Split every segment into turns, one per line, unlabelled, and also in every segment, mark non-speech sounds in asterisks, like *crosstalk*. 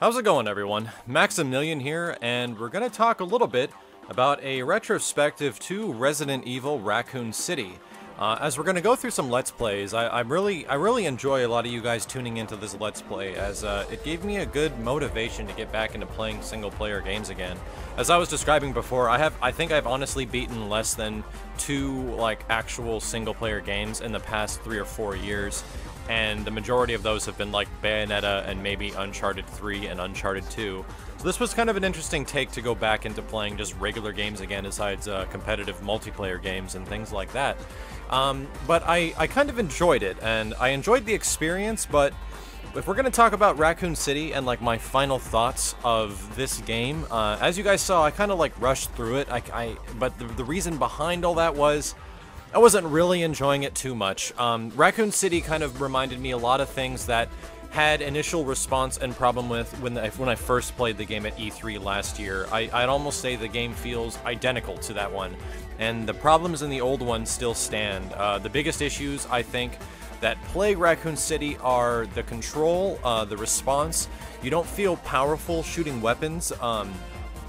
How's it going, everyone? Maximilian here, and we're going to talk a little bit about a retrospective to Resident Evil Raccoon City. Uh, as we're going to go through some Let's Plays, I, I, really I really enjoy a lot of you guys tuning into this Let's Play, as uh, it gave me a good motivation to get back into playing single-player games again. As I was describing before, I have I think I've honestly beaten less than two like actual single-player games in the past three or four years, and the majority of those have been like Bayonetta and maybe Uncharted 3 and Uncharted 2. So this was kind of an interesting take to go back into playing just regular games again, besides uh, competitive multiplayer games and things like that. Um, but I, I kind of enjoyed it, and I enjoyed the experience, but if we're going to talk about Raccoon City and like my final thoughts of this game, uh, as you guys saw, I kind of like rushed through it. I, I but the, the, reason behind all that was I wasn't really enjoying it too much. Um, Raccoon City kind of reminded me a lot of things that had initial response and problem with when I, when I first played the game at E3 last year. I, I'd almost say the game feels identical to that one, and the problems in the old one still stand. Uh, the biggest issues, I think, that plague Raccoon City are the control, uh, the response. You don't feel powerful shooting weapons. Um,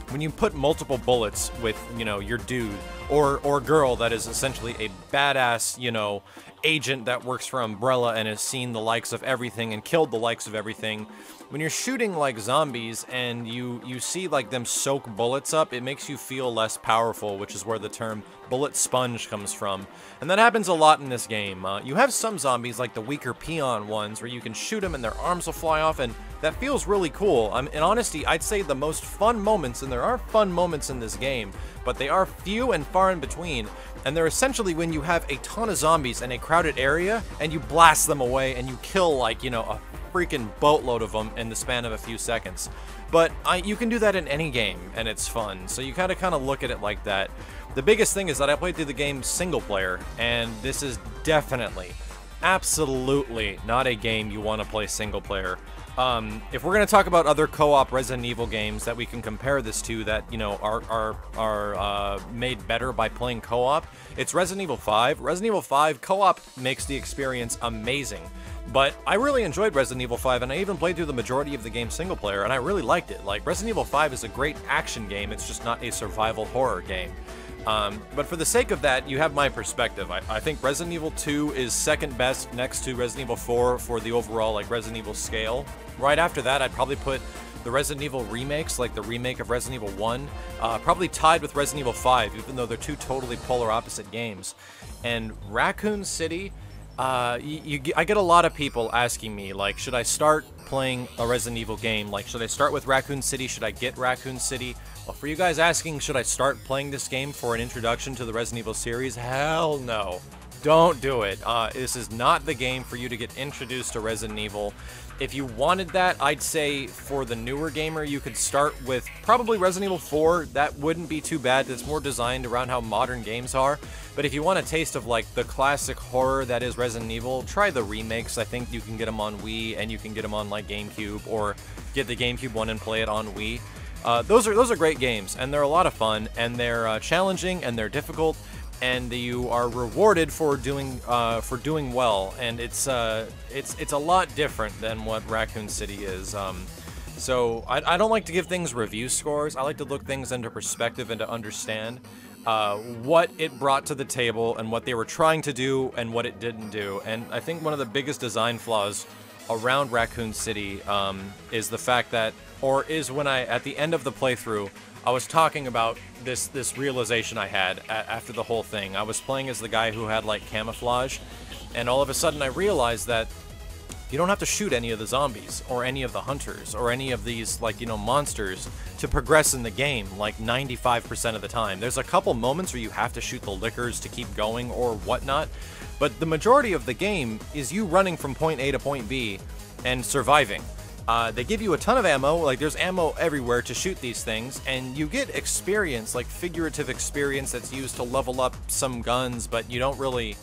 when you put multiple bullets with, you know, your dude or or girl that is essentially a badass, you know, agent that works for Umbrella and has seen the likes of everything and killed the likes of everything. When you're shooting like zombies and you you see like them soak bullets up, it makes you feel less powerful, which is where the term bullet sponge comes from. And that happens a lot in this game. Uh, you have some zombies like the weaker peon ones where you can shoot them and their arms will fly off and that feels really cool. Um, in honesty, I'd say the most fun moments, and there are fun moments in this game, but they are few and far in between, and they're essentially when you have a ton of zombies in a crowded area, and you blast them away, and you kill, like, you know, a freaking boatload of them in the span of a few seconds. But I, you can do that in any game, and it's fun, so you kind of kind of look at it like that. The biggest thing is that I played through the game single player, and this is definitely, absolutely not a game you want to play single player. Um, if we're going to talk about other co-op Resident Evil games that we can compare this to that, you know, are, are, are uh, made better by playing co-op, it's Resident Evil 5. Resident Evil 5 co-op makes the experience amazing. But I really enjoyed Resident Evil 5, and I even played through the majority of the game single player, and I really liked it. Like, Resident Evil 5 is a great action game, it's just not a survival horror game. Um, but for the sake of that, you have my perspective. I, I, think Resident Evil 2 is second best next to Resident Evil 4 for the overall like Resident Evil scale. Right after that, I'd probably put the Resident Evil remakes, like the remake of Resident Evil 1, uh, probably tied with Resident Evil 5, even though they're two totally polar opposite games. And Raccoon City, uh, you, you, I get a lot of people asking me, like, should I start playing a Resident Evil game? Like, should I start with Raccoon City? Should I get Raccoon City? Well, for you guys asking, should I start playing this game for an introduction to the Resident Evil series? Hell no. Don't do it. Uh, this is not the game for you to get introduced to Resident Evil. If you wanted that, I'd say for the newer gamer, you could start with probably Resident Evil 4. That wouldn't be too bad. It's more designed around how modern games are. But if you want a taste of like the classic horror that is Resident Evil, try the remakes. I think you can get them on Wii and you can get them on like GameCube or get the GameCube one and play it on Wii. Uh, those are those are great games, and they're a lot of fun, and they're uh, challenging, and they're difficult, and you are rewarded for doing uh, for doing well. And it's uh, it's it's a lot different than what Raccoon City is. Um, so I, I, don't like to give things review scores. I like to look things into perspective and to understand uh, what it brought to the table and what they were trying to do and what it didn't do. And I think one of the biggest design flaws around Raccoon City um, is the fact that, or is when I, at the end of the playthrough, I was talking about this this realization I had after the whole thing. I was playing as the guy who had like camouflage, and all of a sudden I realized that you don't have to shoot any of the zombies or any of the hunters or any of these like you know monsters to progress in the game like 95% of the time. There's a couple moments where you have to shoot the Lickers to keep going or whatnot, but the majority of the game is you running from point A to point B and surviving. Uh, they give you a ton of ammo, like there's ammo everywhere to shoot these things, and you get experience, like figurative experience that's used to level up some guns, but you don't really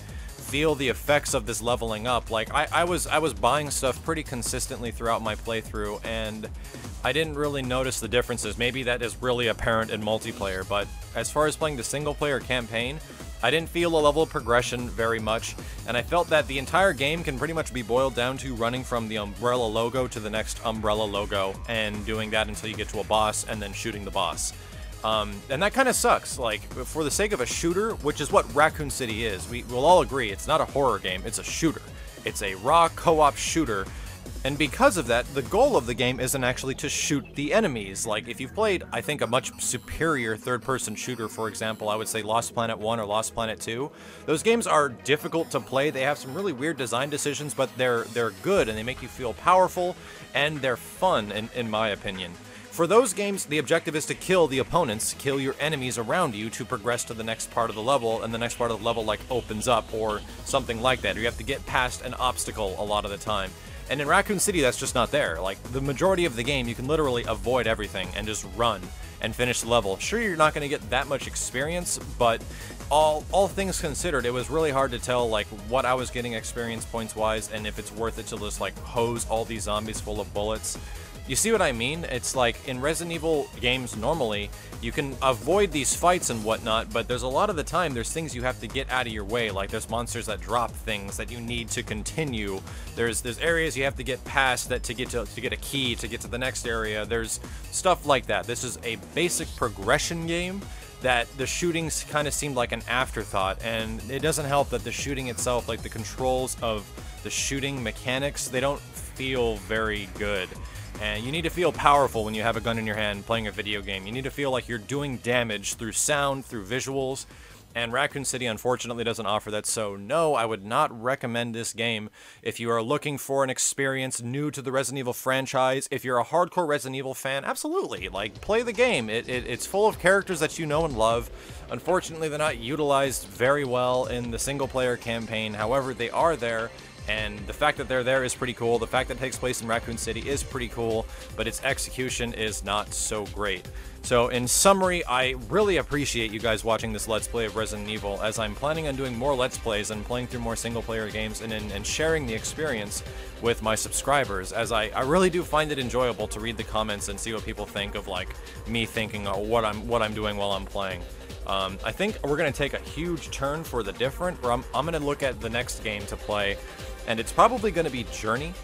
feel the effects of this leveling up. Like I, I was I was buying stuff pretty consistently throughout my playthrough, and I didn't really notice the differences. Maybe that is really apparent in multiplayer, but as far as playing the single player campaign, I didn't feel a level of progression very much, and I felt that the entire game can pretty much be boiled down to running from the Umbrella logo to the next Umbrella logo, and doing that until you get to a boss, and then shooting the boss. Um, and that kind of sucks. Like, for the sake of a shooter, which is what Raccoon City is, we will all agree it's not a horror game, it's a shooter. It's a raw co-op shooter and because of that, the goal of the game isn't actually to shoot the enemies. Like, if you've played, I think, a much superior third-person shooter, for example, I would say Lost Planet 1 or Lost Planet 2, those games are difficult to play. They have some really weird design decisions, but they're they're good, and they make you feel powerful, and they're fun, in, in my opinion. For those games, the objective is to kill the opponents, kill your enemies around you to progress to the next part of the level, and the next part of the level, like, opens up, or something like that, or you have to get past an obstacle a lot of the time. And in Raccoon City, that's just not there. Like, the majority of the game, you can literally avoid everything and just run and finish the level. Sure, you're not going to get that much experience, but all all things considered, it was really hard to tell like what I was getting experience points wise and if it's worth it to just like hose all these zombies full of bullets. You see what I mean? It's like in Resident Evil games normally, you can avoid these fights and whatnot, but there's a lot of the time there's things you have to get out of your way, like there's monsters that drop things that you need to continue. There's there's areas you have to get past that to get to, to get a key to get to the next area. There's stuff like that. This is a basic progression game that the shootings kind of seemed like an afterthought, and it doesn't help that the shooting itself, like the controls of the shooting mechanics, they don't feel very good. And you need to feel powerful when you have a gun in your hand playing a video game. You need to feel like you're doing damage through sound, through visuals, and Raccoon City unfortunately doesn't offer that, so no, I would not recommend this game. If you are looking for an experience new to the Resident Evil franchise, if you're a hardcore Resident Evil fan, absolutely, like, play the game. It, it, it's full of characters that you know and love. Unfortunately, they're not utilized very well in the single-player campaign, however, they are there, and the fact that they're there is pretty cool. The fact that it takes place in Raccoon City is pretty cool, but its execution is not so great. So in summary, I really appreciate you guys watching this Let's Play of Resident Evil, as I'm planning on doing more Let's Plays and playing through more single-player games and, and, sharing the experience with my subscribers, as I, I really do find it enjoyable to read the comments and see what people think of, like, me thinking oh, what I'm what I'm doing while I'm playing. Um, I think we're going to take a huge turn for the different, where I'm, I'm going to look at the next game to play, and it's probably going to be Journey,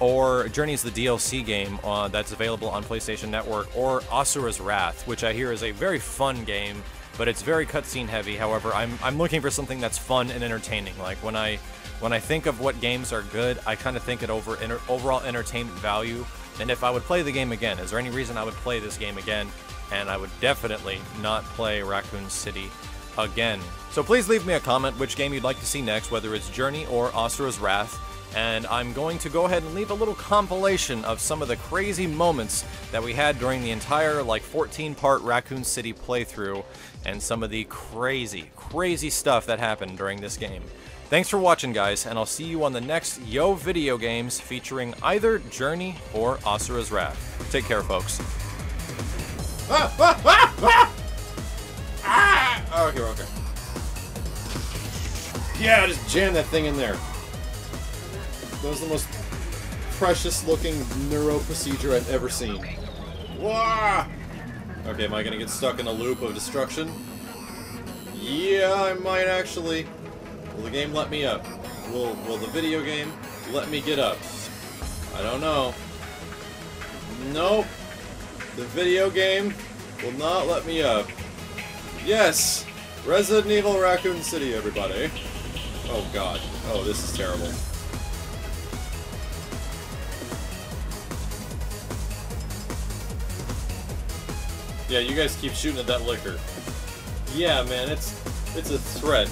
or Journey is the DLC game uh, that's available on PlayStation Network, or Asura's Wrath, which I hear is a very fun game, but it's very cutscene heavy. However, I'm, I'm looking for something that's fun and entertaining. Like when I when I think of what games are good, I kind of think it over overall entertainment value. And if I would play the game again, is there any reason I would play this game again? And I would definitely not play Raccoon City again. So please leave me a comment which game you'd like to see next, whether it's Journey or Asura's Wrath, and I'm going to go ahead and leave a little compilation of some of the crazy moments that we had during the entire like 14-part Raccoon City playthrough, and some of the crazy, crazy stuff that happened during this game. Thanks for watching guys, and I'll see you on the next Yo Video Games featuring either Journey or Asura's Wrath. Take care folks. Ah, ah, ah, Ah! Okay, okay. Yeah, just jam that thing in there. That was the most precious looking neuro procedure I've ever seen. Wah! Okay, am I gonna get stuck in a loop of destruction? Yeah, I might actually. Will the game let me up? Will, will the video game let me get up? I don't know. Nope. The video game will not let me up. Yes! Resident Evil Raccoon City, everybody. Oh god. Oh, this is terrible. Yeah, you guys keep shooting at that Licker. Yeah, man, it's it's a threat.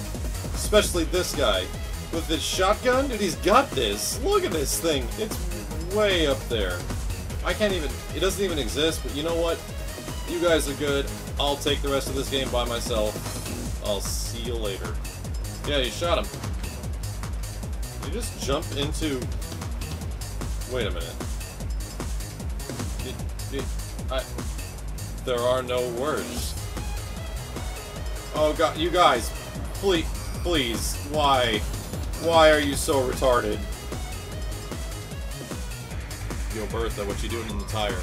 Especially this guy. With his shotgun? Dude, he's got this! Look at this thing! It's way up there. I can't even... It doesn't even exist, but you know what? You guys are good. I'll take the rest of this game by myself. I'll see you later. Yeah, you shot him. You just jump into... Wait a minute. I... There are no words. Oh god, you guys, please, please, why? Why are you so retarded? Yo, Bertha, what you doing in the tire?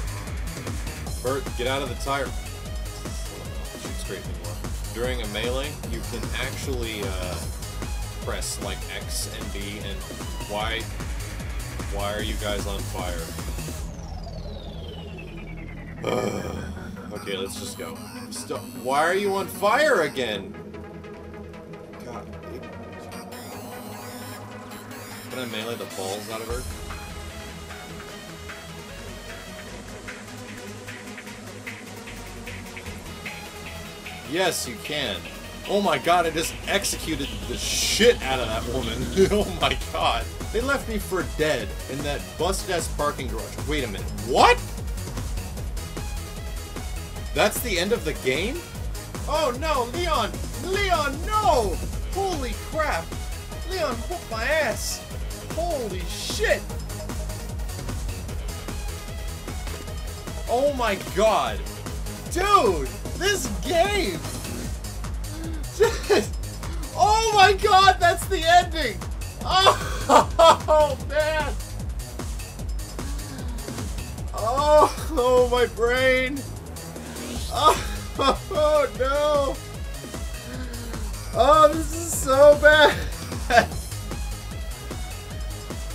Bert, get out of the tire. During a melee, you can actually uh, press like X and B and why why are you guys on fire? *sighs* okay, let's just go. Why are you on fire again? God. Can I melee the balls out of her? Yes, you can. Oh my god, I just executed the shit out of that woman. *laughs* oh my god. They left me for dead in that busted-ass parking garage. Wait a minute. What? That's the end of the game? Oh no, Leon! Leon, no! Holy crap! Leon whooped my ass! Holy shit! Oh my god! Dude! This game! oh my god, that's the ending! Oh, *laughs* oh man! Oh, oh my brain! Oh, *laughs* oh no! Oh, this is so bad!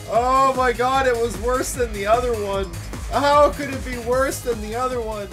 oh my god, it was worse than the other one! How could it be worse than the other one?